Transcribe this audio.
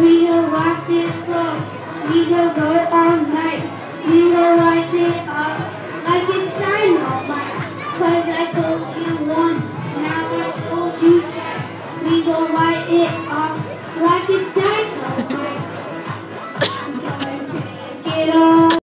We will rock this song. We will go all night. We will light it up uh, like it's dynamite. Cause I told you once, now I told you twice. We will light it up.